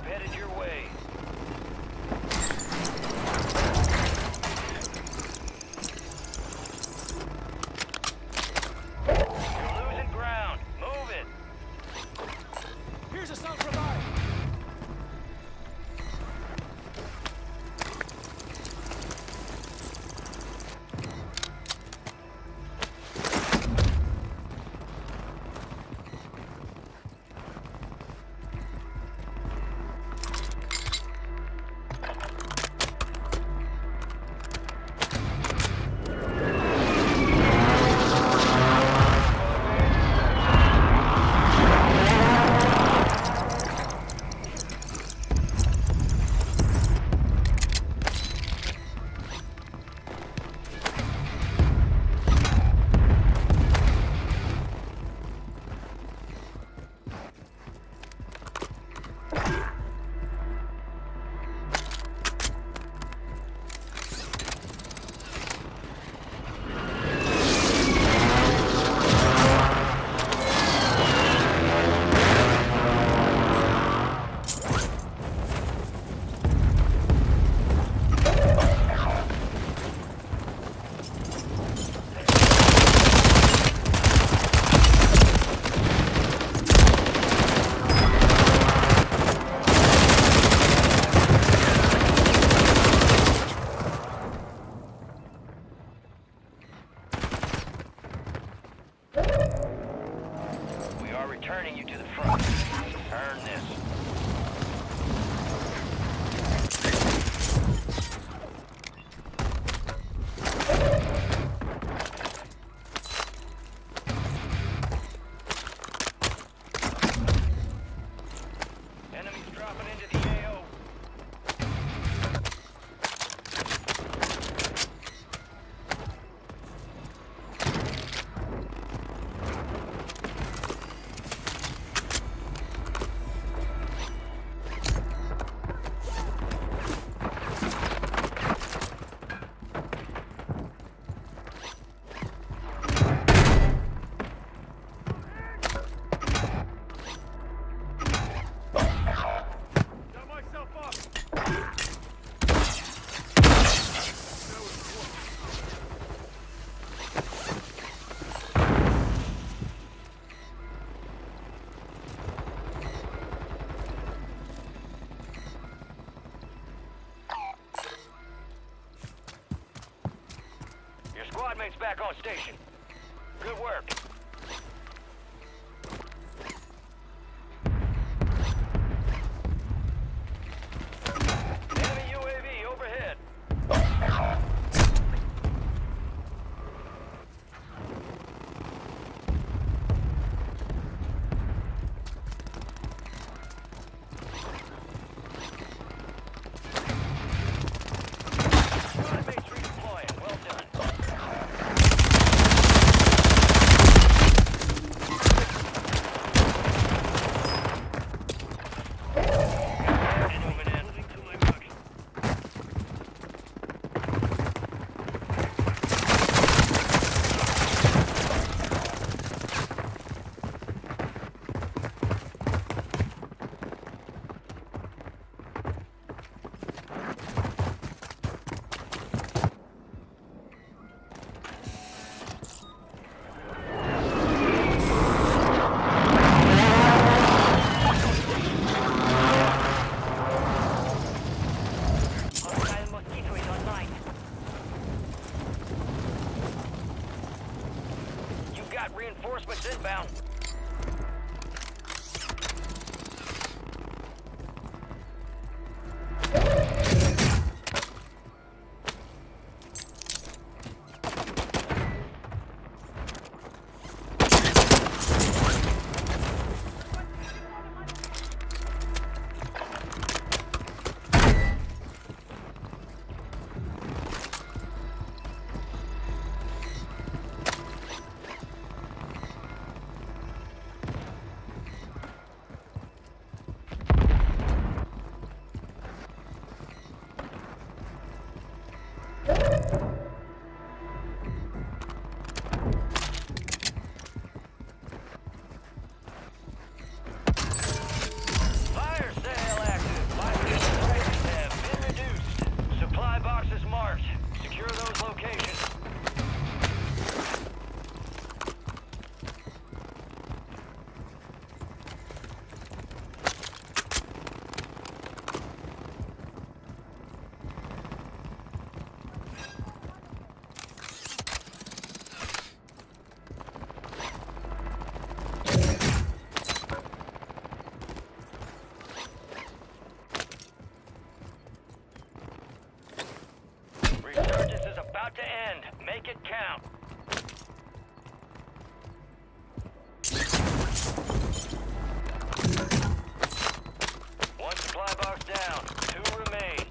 headed your way. Teammates back on station. Good work. Liquids inbound. about to end. Make it count. One supply box down. Two remain.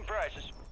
Increasing prices.